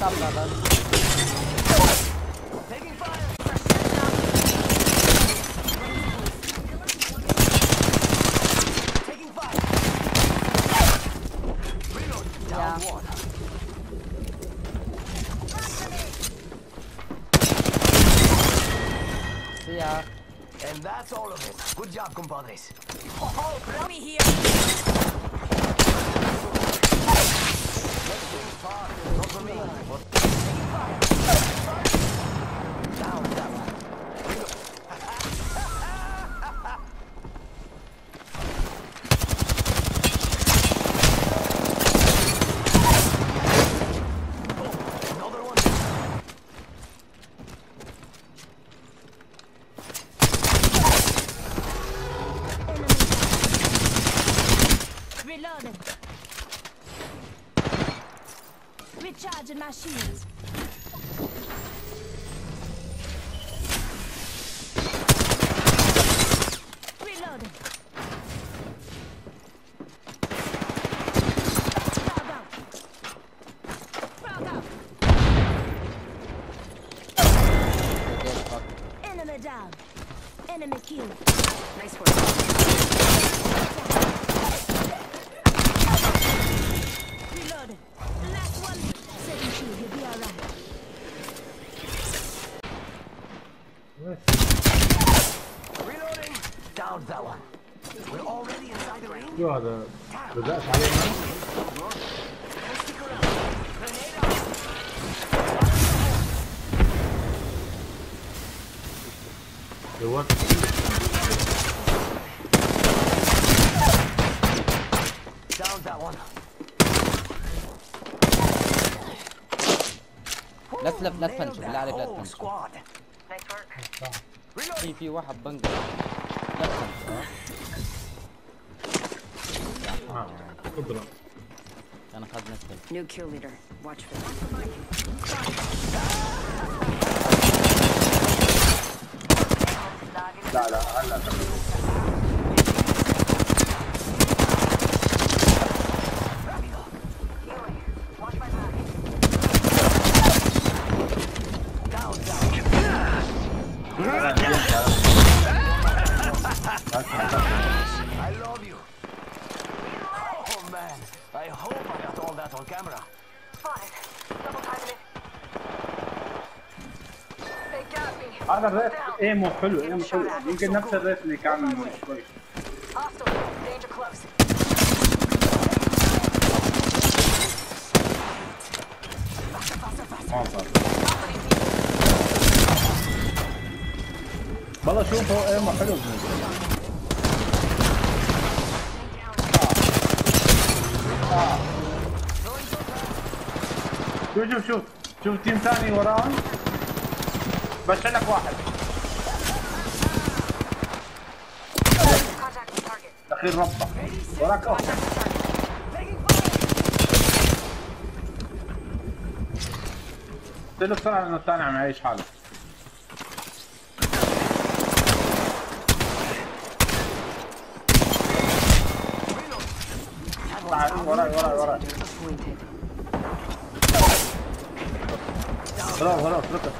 Stop brother. Taking fire. Taking fire. Reload. Down Yeah. See ya. And that's all of it. Good job, compadres. Help me here. Not for me. Down, down. Another one. Reloading. Recharging my shields. Reloading. Frag out. Frag out. Okay, get fuck. Enemy down. Enemy killed. Nice work. أيوه ده ما بدأش عليه. دوت. لف لف لف بنش بالله عليك لا تنش في في واحد بنجر. لف بنش اه قدرة انا اخذنا الفيلم New kill leader. Watch for that. لا لا هلا I هذا الريت إيمو حلو إيمو حلو. يمكن نفس الريت اللي كان من شوي. ما صار. والله شوف هو إيمو حلو. شوف شوف. شوف تيم ثاني وراهم. واحد. Contact with target. الاخير ربطة. وراك واحد قلت له بسرعة لأنه الثاني عم يعيش حاله. وراي وراي وراي خلاص خلاص اتركه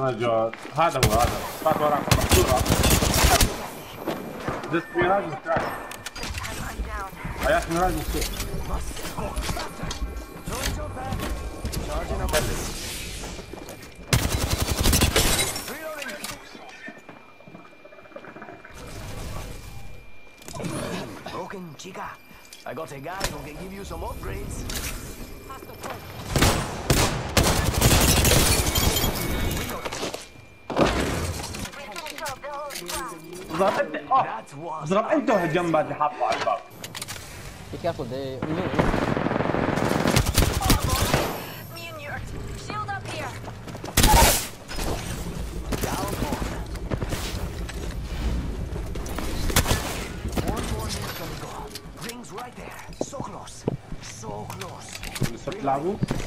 Анадьо. Гадом, гадом. Та два рака, та тура. Здесь не разница, как? А я с не разница. Broken Chica. I got a guy who can give you some upgrades. اضرب انت اوف اضرب انت وهالجنب اللي حاطه على الباب Be careful, they... right there. So close. So close.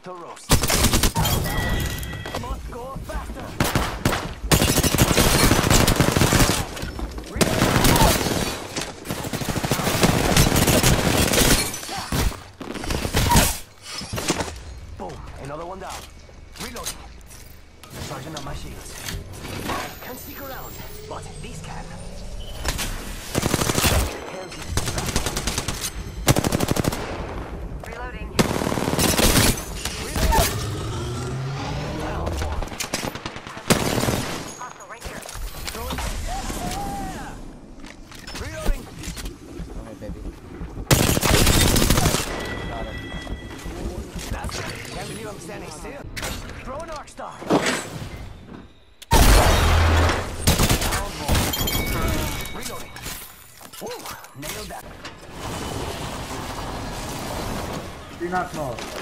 Half to roast. How's that one? Must go faster. Boom, another one down. Reloading. Charging up my shields. Can't sneak around, but these can. not close.